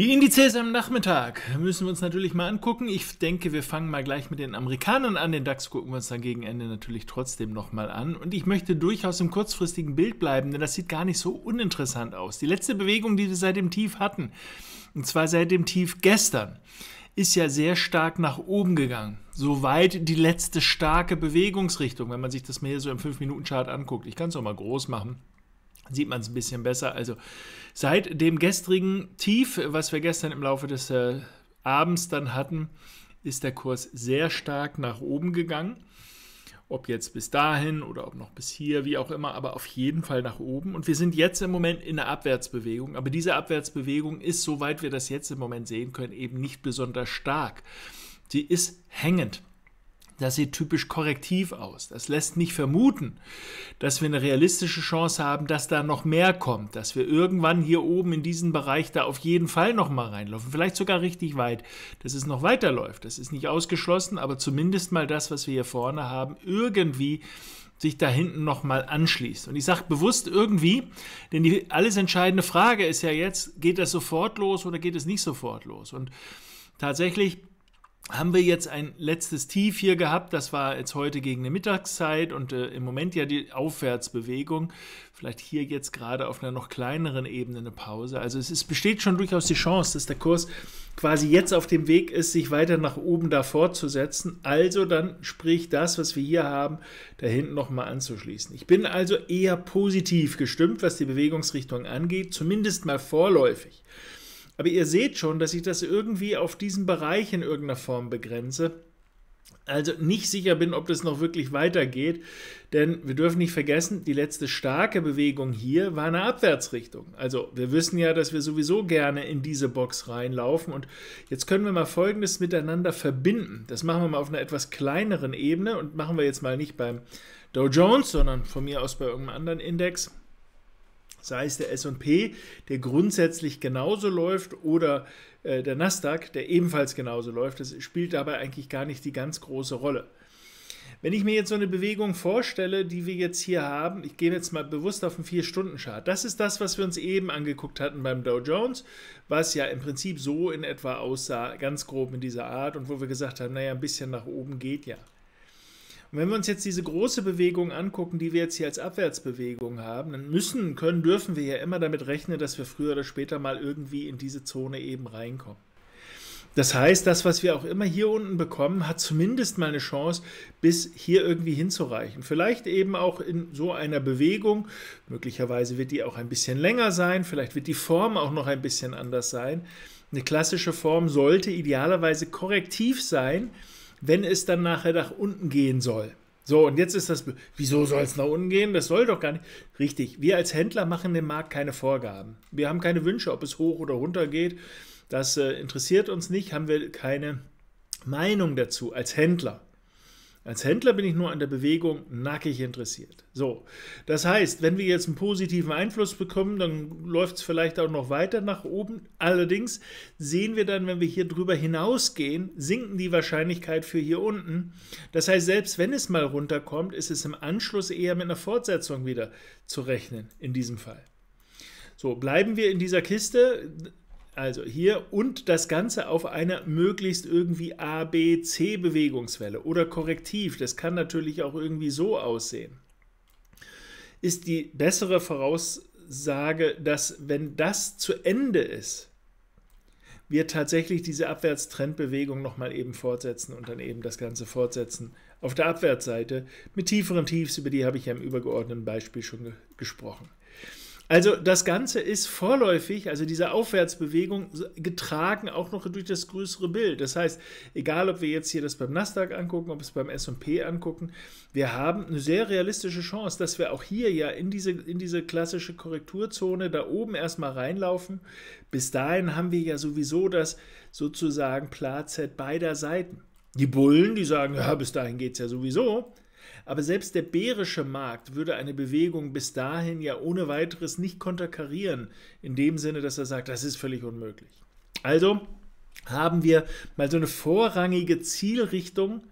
Die Indizes am Nachmittag müssen wir uns natürlich mal angucken. Ich denke, wir fangen mal gleich mit den Amerikanern an. Den DAX gucken wir uns dann gegen Ende natürlich trotzdem nochmal an. Und ich möchte durchaus im kurzfristigen Bild bleiben, denn das sieht gar nicht so uninteressant aus. Die letzte Bewegung, die wir seit dem Tief hatten, und zwar seit dem Tief gestern, ist ja sehr stark nach oben gegangen. Soweit die letzte starke Bewegungsrichtung, wenn man sich das mal hier so im 5-Minuten-Chart anguckt. Ich kann es auch mal groß machen sieht man es ein bisschen besser. Also seit dem gestrigen Tief, was wir gestern im Laufe des äh, Abends dann hatten, ist der Kurs sehr stark nach oben gegangen. Ob jetzt bis dahin oder ob noch bis hier, wie auch immer, aber auf jeden Fall nach oben. Und wir sind jetzt im Moment in einer Abwärtsbewegung. Aber diese Abwärtsbewegung ist, soweit wir das jetzt im Moment sehen können, eben nicht besonders stark. Sie ist hängend. Das sieht typisch korrektiv aus. Das lässt nicht vermuten, dass wir eine realistische Chance haben, dass da noch mehr kommt, dass wir irgendwann hier oben in diesen Bereich da auf jeden Fall noch mal reinlaufen, vielleicht sogar richtig weit, dass es noch weiterläuft. Das ist nicht ausgeschlossen, aber zumindest mal das, was wir hier vorne haben, irgendwie sich da hinten noch mal anschließt. Und ich sage bewusst irgendwie, denn die alles entscheidende Frage ist ja jetzt, geht das sofort los oder geht es nicht sofort los? Und tatsächlich haben wir jetzt ein letztes Tief hier gehabt. Das war jetzt heute gegen die Mittagszeit und äh, im Moment ja die Aufwärtsbewegung. Vielleicht hier jetzt gerade auf einer noch kleineren Ebene eine Pause. Also es ist, besteht schon durchaus die Chance, dass der Kurs quasi jetzt auf dem Weg ist, sich weiter nach oben da fortzusetzen. Also dann sprich das, was wir hier haben, da hinten nochmal anzuschließen. Ich bin also eher positiv gestimmt, was die Bewegungsrichtung angeht, zumindest mal vorläufig. Aber ihr seht schon, dass ich das irgendwie auf diesen Bereich in irgendeiner Form begrenze. Also nicht sicher bin, ob das noch wirklich weitergeht, denn wir dürfen nicht vergessen, die letzte starke Bewegung hier war eine Abwärtsrichtung. Also wir wissen ja, dass wir sowieso gerne in diese Box reinlaufen und jetzt können wir mal Folgendes miteinander verbinden. Das machen wir mal auf einer etwas kleineren Ebene und machen wir jetzt mal nicht beim Dow Jones, sondern von mir aus bei irgendeinem anderen Index sei es der SP, der grundsätzlich genauso läuft, oder äh, der Nasdaq, der ebenfalls genauso läuft. Das spielt dabei eigentlich gar nicht die ganz große Rolle. Wenn ich mir jetzt so eine Bewegung vorstelle, die wir jetzt hier haben, ich gehe jetzt mal bewusst auf den 4-Stunden-Chart. Das ist das, was wir uns eben angeguckt hatten beim Dow Jones, was ja im Prinzip so in etwa aussah, ganz grob in dieser Art und wo wir gesagt haben, naja, ein bisschen nach oben geht ja. Und wenn wir uns jetzt diese große Bewegung angucken, die wir jetzt hier als Abwärtsbewegung haben, dann müssen, können, dürfen wir ja immer damit rechnen, dass wir früher oder später mal irgendwie in diese Zone eben reinkommen. Das heißt, das, was wir auch immer hier unten bekommen, hat zumindest mal eine Chance, bis hier irgendwie hinzureichen. Vielleicht eben auch in so einer Bewegung. Möglicherweise wird die auch ein bisschen länger sein. Vielleicht wird die Form auch noch ein bisschen anders sein. Eine klassische Form sollte idealerweise korrektiv sein, wenn es dann nachher nach unten gehen soll. So, und jetzt ist das, wieso soll es nach unten gehen? Das soll doch gar nicht. Richtig, wir als Händler machen dem Markt keine Vorgaben. Wir haben keine Wünsche, ob es hoch oder runter geht. Das äh, interessiert uns nicht, haben wir keine Meinung dazu als Händler. Als Händler bin ich nur an der Bewegung nackig interessiert. So, das heißt, wenn wir jetzt einen positiven Einfluss bekommen, dann läuft es vielleicht auch noch weiter nach oben. Allerdings sehen wir dann, wenn wir hier drüber hinausgehen, sinken die Wahrscheinlichkeit für hier unten. Das heißt, selbst wenn es mal runterkommt, ist es im Anschluss eher mit einer Fortsetzung wieder zu rechnen, in diesem Fall. So, bleiben wir in dieser Kiste. Also hier und das Ganze auf einer möglichst irgendwie A, B, C Bewegungswelle oder korrektiv. Das kann natürlich auch irgendwie so aussehen. Ist die bessere Voraussage, dass wenn das zu Ende ist, wir tatsächlich diese Abwärtstrendbewegung nochmal eben fortsetzen und dann eben das Ganze fortsetzen auf der Abwärtsseite mit tieferen Tiefs, über die habe ich ja im übergeordneten Beispiel schon ge gesprochen. Also das Ganze ist vorläufig, also diese Aufwärtsbewegung, getragen auch noch durch das größere Bild. Das heißt, egal ob wir jetzt hier das beim Nasdaq angucken, ob es beim S&P angucken, wir haben eine sehr realistische Chance, dass wir auch hier ja in diese, in diese klassische Korrekturzone da oben erstmal reinlaufen. Bis dahin haben wir ja sowieso das sozusagen Platz beider Seiten. Die Bullen, die sagen, ja, bis dahin geht es ja sowieso. Aber selbst der bärische Markt würde eine Bewegung bis dahin ja ohne weiteres nicht konterkarieren, in dem Sinne, dass er sagt, das ist völlig unmöglich. Also haben wir mal so eine vorrangige Zielrichtung,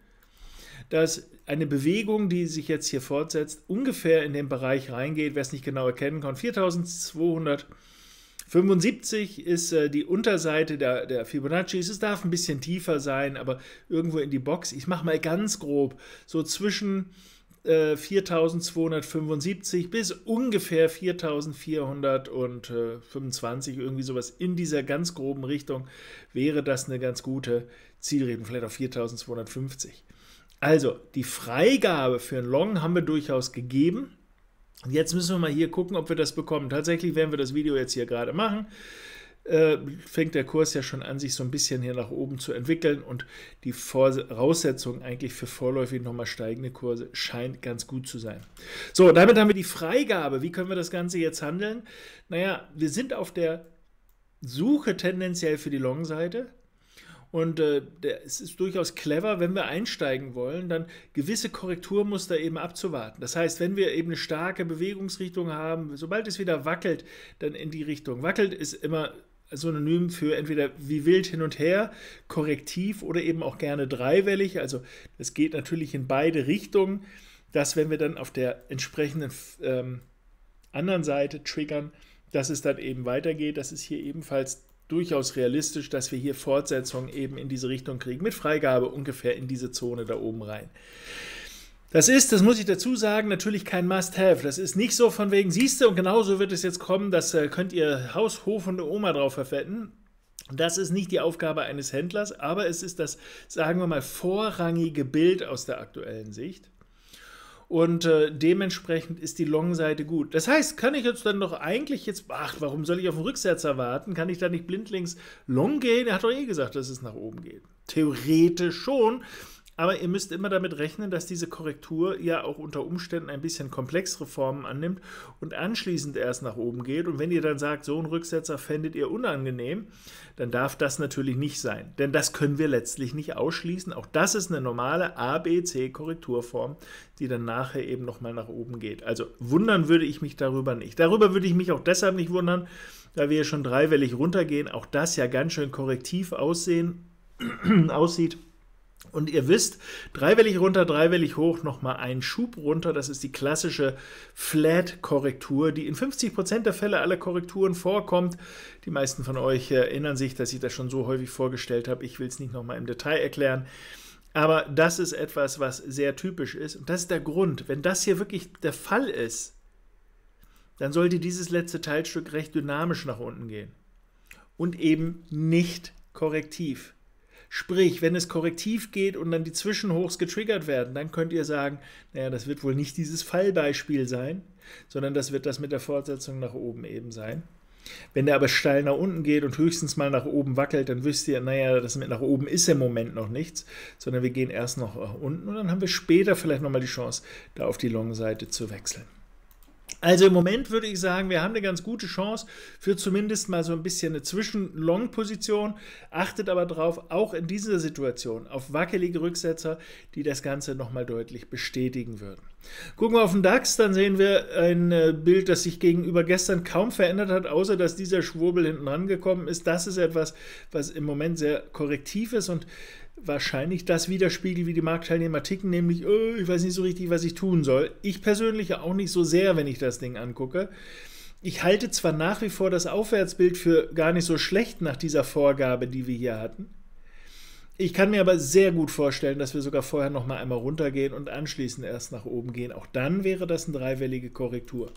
dass eine Bewegung, die sich jetzt hier fortsetzt, ungefähr in den Bereich reingeht, wer es nicht genau erkennen kann, 4200 75 ist äh, die Unterseite der, der Fibonacci. Es darf ein bisschen tiefer sein, aber irgendwo in die Box. Ich mache mal ganz grob, so zwischen äh, 4275 bis ungefähr 4425, irgendwie sowas in dieser ganz groben Richtung, wäre das eine ganz gute Zielrichtung, vielleicht auf 4250. Also, die Freigabe für ein Long haben wir durchaus gegeben. Jetzt müssen wir mal hier gucken, ob wir das bekommen. Tatsächlich werden wir das Video jetzt hier gerade machen. Äh, fängt der Kurs ja schon an, sich so ein bisschen hier nach oben zu entwickeln und die Voraussetzung eigentlich für vorläufig nochmal steigende Kurse scheint ganz gut zu sein. So, damit haben wir die Freigabe. Wie können wir das Ganze jetzt handeln? Naja, wir sind auf der Suche tendenziell für die Long-Seite. Und äh, der, es ist durchaus clever, wenn wir einsteigen wollen, dann gewisse Korrekturmuster eben abzuwarten. Das heißt, wenn wir eben eine starke Bewegungsrichtung haben, sobald es wieder wackelt, dann in die Richtung. Wackelt ist immer Synonym für entweder wie wild hin und her, korrektiv oder eben auch gerne dreiwellig. Also es geht natürlich in beide Richtungen, dass wenn wir dann auf der entsprechenden ähm, anderen Seite triggern, dass es dann eben weitergeht. Das ist hier ebenfalls durchaus realistisch, dass wir hier Fortsetzungen eben in diese Richtung kriegen, mit Freigabe ungefähr in diese Zone da oben rein. Das ist, das muss ich dazu sagen, natürlich kein Must-Have. Das ist nicht so von wegen, siehst du, und genauso wird es jetzt kommen, das äh, könnt ihr Haus, Hof und Oma drauf verfetten. Das ist nicht die Aufgabe eines Händlers, aber es ist das, sagen wir mal, vorrangige Bild aus der aktuellen Sicht und äh, dementsprechend ist die Long-Seite gut. Das heißt, kann ich jetzt dann doch eigentlich jetzt, ach, warum soll ich auf den Rücksetzer warten? Kann ich da nicht blindlings Long gehen? Er hat doch eh gesagt, dass es nach oben geht. Theoretisch schon, aber ihr müsst immer damit rechnen, dass diese Korrektur ja auch unter Umständen ein bisschen komplexere Formen annimmt und anschließend erst nach oben geht. Und wenn ihr dann sagt, so ein Rücksetzer fändet ihr unangenehm, dann darf das natürlich nicht sein. Denn das können wir letztlich nicht ausschließen. Auch das ist eine normale ABC-Korrekturform, die dann nachher eben nochmal nach oben geht. Also wundern würde ich mich darüber nicht. Darüber würde ich mich auch deshalb nicht wundern, da wir schon dreiwellig runtergehen. Auch das ja ganz schön korrektiv aussehen, aussieht. Und ihr wisst, dreiwellig runter, dreiwellig hoch, nochmal ein Schub runter. Das ist die klassische Flat-Korrektur, die in 50% der Fälle aller Korrekturen vorkommt. Die meisten von euch erinnern sich, dass ich das schon so häufig vorgestellt habe. Ich will es nicht nochmal im Detail erklären. Aber das ist etwas, was sehr typisch ist. Und das ist der Grund. Wenn das hier wirklich der Fall ist, dann sollte dieses letzte Teilstück recht dynamisch nach unten gehen. Und eben nicht korrektiv. Sprich, wenn es korrektiv geht und dann die Zwischenhochs getriggert werden, dann könnt ihr sagen, naja, das wird wohl nicht dieses Fallbeispiel sein, sondern das wird das mit der Fortsetzung nach oben eben sein. Wenn der aber steil nach unten geht und höchstens mal nach oben wackelt, dann wisst ihr, naja, das mit nach oben ist im Moment noch nichts, sondern wir gehen erst noch nach unten und dann haben wir später vielleicht nochmal die Chance, da auf die Long-Seite zu wechseln. Also im Moment würde ich sagen, wir haben eine ganz gute Chance für zumindest mal so ein bisschen eine Zwischen-Long-Position. Achtet aber darauf, auch in dieser Situation, auf wackelige Rücksetzer, die das Ganze nochmal deutlich bestätigen würden. Gucken wir auf den DAX, dann sehen wir ein äh, Bild, das sich gegenüber gestern kaum verändert hat, außer dass dieser Schwurbel hinten rangekommen ist. Das ist etwas, was im Moment sehr korrektiv ist und wahrscheinlich das widerspiegelt, wie die Marktteilnehmer ticken, nämlich, oh, ich weiß nicht so richtig, was ich tun soll. Ich persönlich auch nicht so sehr, wenn ich das Ding angucke. Ich halte zwar nach wie vor das Aufwärtsbild für gar nicht so schlecht nach dieser Vorgabe, die wir hier hatten. Ich kann mir aber sehr gut vorstellen, dass wir sogar vorher noch mal einmal runtergehen und anschließend erst nach oben gehen. Auch dann wäre das eine dreiwellige Korrektur.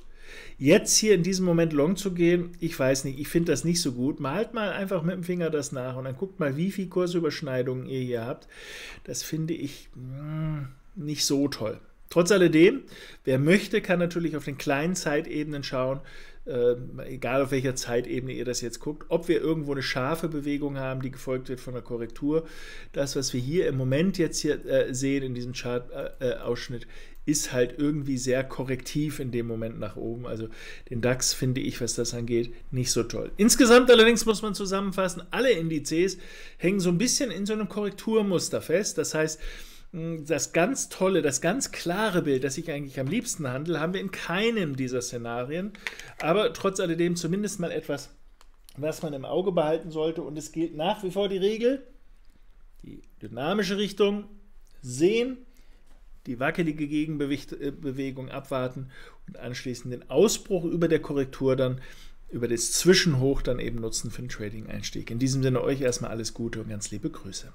Jetzt hier in diesem Moment long zu gehen, ich weiß nicht, ich finde das nicht so gut. Malt mal einfach mit dem Finger das nach und dann guckt mal, wie viele Kursüberschneidungen ihr hier habt. Das finde ich hm, nicht so toll. Trotz alledem, wer möchte, kann natürlich auf den kleinen Zeitebenen schauen, äh, egal auf welcher Zeitebene ihr das jetzt guckt, ob wir irgendwo eine scharfe Bewegung haben, die gefolgt wird von einer Korrektur. Das, was wir hier im Moment jetzt hier äh, sehen in diesem Chart-Ausschnitt, äh, ist halt irgendwie sehr korrektiv in dem Moment nach oben. Also den DAX finde ich, was das angeht, nicht so toll. Insgesamt allerdings muss man zusammenfassen, alle Indizes hängen so ein bisschen in so einem Korrekturmuster fest. Das heißt, das ganz tolle, das ganz klare Bild, das ich eigentlich am liebsten handle, haben wir in keinem dieser Szenarien. Aber trotz alledem zumindest mal etwas, was man im Auge behalten sollte. Und es gilt nach wie vor die Regel, die dynamische Richtung sehen, die wackelige Gegenbewegung abwarten und anschließend den Ausbruch über der Korrektur dann über das Zwischenhoch dann eben nutzen für den Trading-Einstieg. In diesem Sinne euch erstmal alles Gute und ganz liebe Grüße.